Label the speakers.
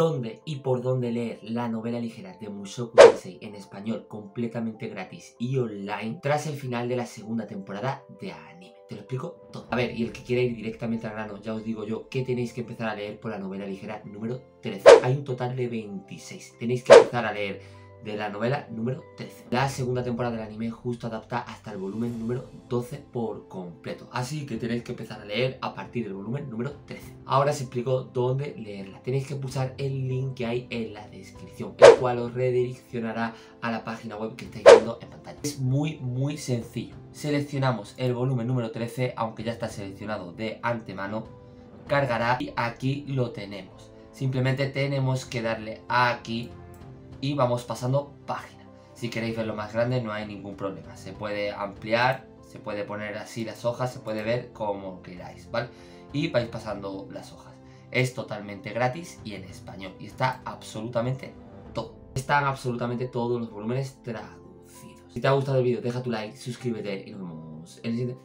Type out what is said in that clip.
Speaker 1: dónde y por dónde leer la novela ligera de Mushoku Tensei en español completamente gratis y online tras el final de la segunda temporada de anime. Te lo explico todo. A ver, y el que quiera ir directamente al grano, ya os digo yo que tenéis que empezar a leer por la novela ligera número 13. Hay un total de 26. Tenéis que empezar a leer de la novela número 13. La segunda temporada del anime justo adapta hasta el volumen número 12 por completo. Así que tenéis que empezar a leer a partir del volumen número 13. Ahora os explico dónde leerla. Tenéis que pulsar el link que hay en la descripción, el cual os redireccionará a la página web que estáis viendo en pantalla. Es muy muy sencillo. Seleccionamos el volumen número 13, aunque ya está seleccionado de antemano, cargará y aquí lo tenemos. Simplemente tenemos que darle aquí y vamos pasando página. Si queréis verlo más grande no hay ningún problema. Se puede ampliar, se puede poner así las hojas, se puede ver como queráis, ¿vale? Y vais pasando las hojas. Es totalmente gratis y en español. Y está absolutamente todo. Están absolutamente todos los volúmenes traducidos. Si te ha gustado el vídeo, deja tu like, suscríbete y nos vemos en el siguiente.